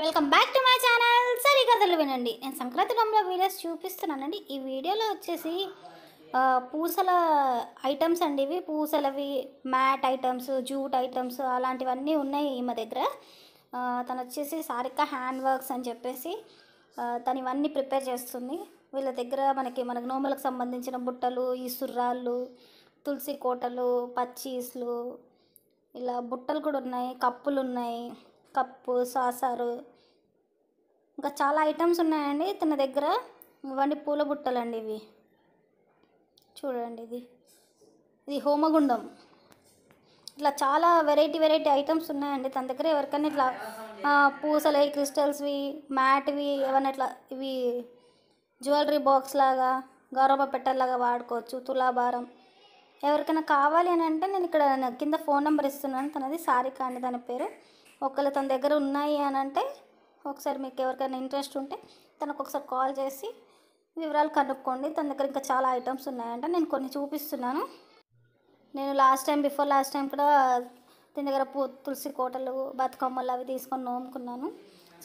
Welcome back to my channel. సరే కథలు వినండి. నేను సంక్రాంతి టైంలో వీడియోస్ చూపిస్తున్నానండి. ఈ వీడియోలో వచ్చేసి పూసల ఐటమ్స్ అండి ఇవి. పూసలవి మ్యాట్ ఐటమ్స్ జూట్ ఐటమ్స్ అలాంటివన్నీ ఉన్నాయి ఈమె దగ్గర. తను వచ్చేసి సారిక హ్యాండ్ వర్క్స్ అని చెప్పేసి తను ఇవన్నీ ప్రిపేర్ చేస్తుంది. వీళ్ళ దగ్గర మనకి మనకు నోములకు సంబంధించిన బుట్టలు ఈ సుర్రాళ్ళు తులసి కోటలు పచ్చీస్లు ఇలా బుట్టలు కూడా ఉన్నాయి కప్పులు ఉన్నాయి. Cup saucer. ఇంకా చాలా ఐటమ్స్ ఉన్నాయండి తన దగ్గర. ఇవన్నీ పూల బుట్టలండి ఇవి. చూడండి ఇది. ఇది హోమగుండం. ఇట్లా చాలా వెరైటీ వెరైటీ ఐటమ్స్ ఉన్నాయండి. తన దగ్గర ఎవరికైనా ఇట్లా పూసలవి క్రిస్టల్స్వి మ్యాట్వి ఏమైనా ఇట్లా ఇవి జ్యువెలరీ బాక్స్ లాగా గౌరవ పెట్టలాగా వాడుకోవచ్చు. తులాభారం. ఎవరికైనా కావాలి అని అంటే నేను ఇక్కడ కింద ఫోన్ నెంబర్ ఇస్తున్నాను తనది సారిక అని దాని పేరు. ఒకవేళ తన దగ్గర ఉన్నాయి అని అంటే ఒకసారి మీకు ఎవరికైనా ఇంట్రెస్ట్ ఉంటే తనకు ఒకసారి కాల్ చేసి వివరాలు కనుక్కోండి. తన దగ్గర ఇంకా చాలా ఐటమ్స్ ఉన్నాయంట నేను కొన్ని చూపిస్తున్నాను. నేను last time before last time కూడా దీని దగ్గర పూ తులసి కోటలు బతుకమ్మలు అవి తీసుకొని నోముకున్నాను.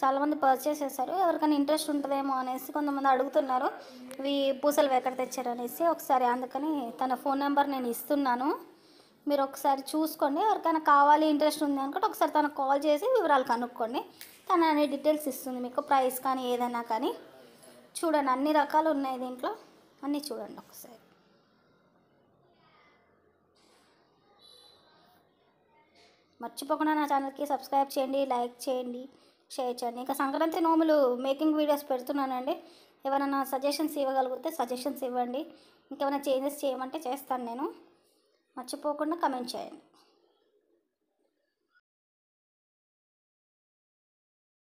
చాలామంది పర్చేస్ చేశారు. ఎవరికైనా ఇంట్రెస్ట్ ఉంటుందేమో అనేసి కొంతమంది అడుగుతున్నారు. ఇవి పూసలు ఎక్కడ తెచ్చారు అనేసి ఒకసారి అందుకని తన ఫోన్ నెంబర్ నేను ఇస్తున్నాను. మీరు ఒకసారి చూసుకోండి. ఎవరికైనా కావాలి ఇంట్రెస్ట్ ఉంది అనుకుంటే ఒకసారి తనకు కాల్ చేసి వివరాలు కనుక్కోండి. తను అన్ని డీటెయిల్స్ ఇస్తుంది మీకు ప్రైస్ కానీ ఏదైనా కానీ. చూడండి అన్ని రకాలు ఉన్నాయి దీంట్లో. అన్నీ చూడండి ఒకసారి. మర్చిపోకుండా నా ఛానల్కి సబ్స్క్రైబ్ చేయండి లైక్ చేయండి. షేర్ చేయండి. ఇంకా సంక్రాంతి నోములు మేకింగ్ వీడియోస్ పెడుతున్నానండి. ఎవరైనా సజెషన్స్ ఇవ్వగలిగితే సజెషన్స్ ఇవ్వండి. ఇంకేమైనా చేంజెస్ చేయమంటే చేస్తాను నేను. మర్చిపోకుండా కమెంట్ చేయండి.